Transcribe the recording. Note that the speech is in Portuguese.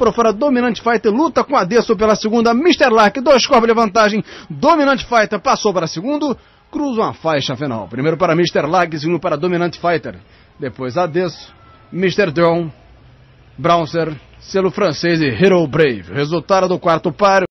Por fora, Dominante Fighter luta com Adesso pela segunda. Mr. Lark, dois corpos de vantagem. Dominant Fighter passou para segundo. cruza uma faixa final. Primeiro para Mr. Lark, segundo para Dominant Fighter. Depois Adesso, Mr. Drone, Brownser, selo francês e Hero Brave. Resultado do quarto páreo.